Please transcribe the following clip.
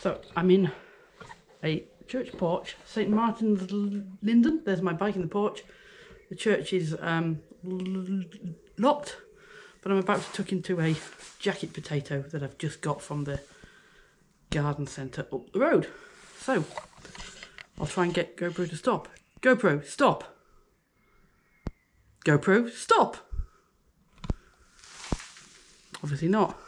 So I'm in a church porch, St Martin's Lyndon. There's my bike in the porch. The church is um, locked, but I'm about to tuck into a jacket potato that I've just got from the garden centre up the road. So I'll try and get GoPro to stop. GoPro, stop. GoPro, stop. Obviously not.